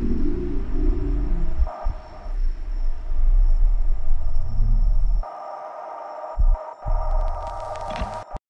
Bye.